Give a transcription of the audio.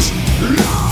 Love.